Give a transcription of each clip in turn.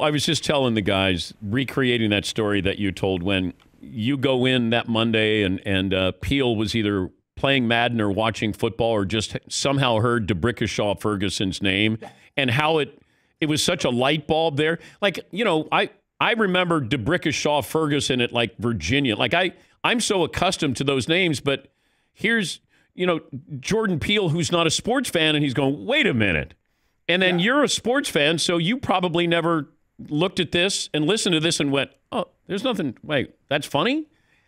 I was just telling the guys, recreating that story that you told when you go in that Monday and and uh, Peele was either playing Madden or watching football or just somehow heard D'Brickashaw Ferguson's name and how it it was such a light bulb there. Like you know, I I remember D'Brickashaw Ferguson at like Virginia. Like I I'm so accustomed to those names, but here's you know Jordan Peele who's not a sports fan and he's going, wait a minute. And then yeah. you're a sports fan, so you probably never looked at this and listened to this and went, "Oh, there's nothing. Wait, that's funny."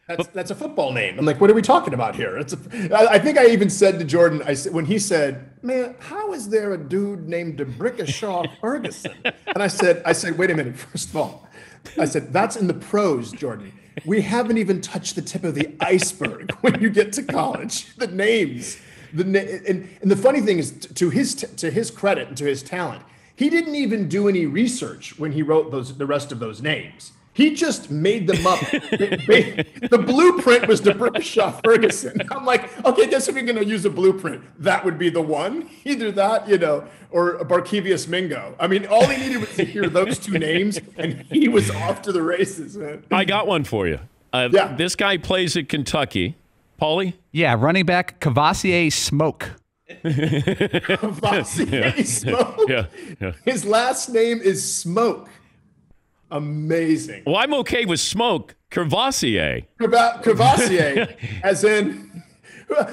That's, but, that's a football name. I'm like, what are we talking about here? It's a, I, I think I even said to Jordan, I said when he said, "Man, how is there a dude named D'Brickashaw Ferguson?" and I said, I said, wait a minute. First of all, I said that's in the pros, Jordan. We haven't even touched the tip of the iceberg when you get to college. The names, the and, and the funny thing is, to his to his credit and to his talent, he didn't even do any research when he wrote those the rest of those names. He just made them up. the blueprint was D'Brickashaw Ferguson. I'm like, okay, guess if you're going to use a blueprint, that would be the one. Either that, you know, or Barkevious Mingo. I mean, all he needed was to hear those two names, and he was off to the races. Man. I got one for you. Uh, yeah. This guy plays at Kentucky. Paulie? Yeah, running back Kavosiey Smoke. Kavosiey Smoke. Yeah, yeah. His last name is Smoke. Amazing. Well, I'm okay with Smoke. Kavosiey. Kavosiey, as in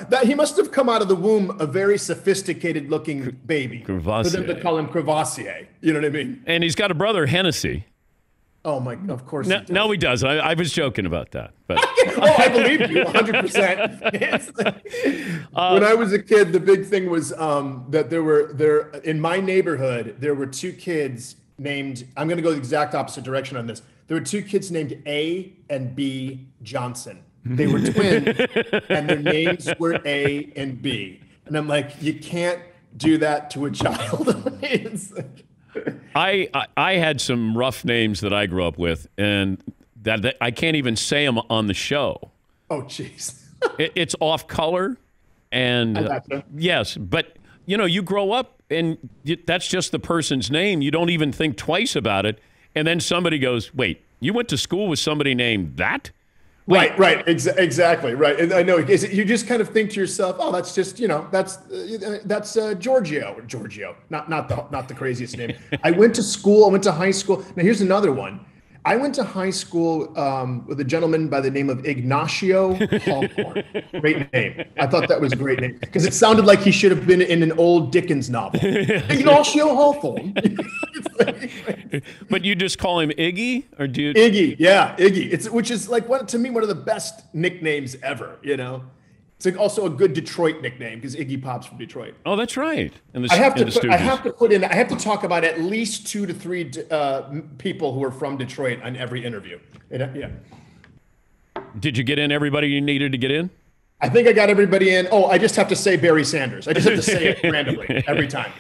that he must have come out of the womb a very sophisticated looking baby. Courvoisier. For them to call him Courvoisier. You know what I mean? And he's got a brother, Hennessy. Oh my! Of course. No, he, no, he does. I, I, was joking about that. But oh, I believe you 100. percent When I was a kid, the big thing was um, that there were there in my neighborhood there were two kids named. I'm going to go the exact opposite direction on this. There were two kids named A and B Johnson. They were twins, and their names were A and B. And I'm like, you can't do that to a child. I, I, I had some rough names that I grew up with, and that, that I can't even say them on the show. Oh, jeez. it, it's off color, and uh, yes, but you know, you grow up and that's just the person's name. You don't even think twice about it, and then somebody goes, "Wait, you went to school with somebody named that?" Right, right, Ex- exactly, right. And I know you just kind of think to yourself, "Oh, that's just you know, that's uh, that's uh, Giorgio or Giorgio, not not the not the craziest name." I went to school. I went to high school. Now here's another one. I went to high school um, with a gentleman by the name of Ignacio Hawthorne. great name. I thought that was a great name because it sounded like he should have been in an old Dickens novel. Ignacio Hawthorne. but you just call him Iggy, or do you? Iggy, yeah, Iggy. It's which is like one to me one of the best nicknames ever. You know. It's like also a good Detroit nickname because Iggy Pop's from Detroit. Oh, that's right. And the, I have to. Put, I have to put in. I have to talk about at least two to three uh, people who are from Detroit on every interview. And, uh, yeah. Did you get in everybody you needed to get in? I think I got everybody in. Oh, I just have to say Barry Sanders. I just have to say it randomly every time.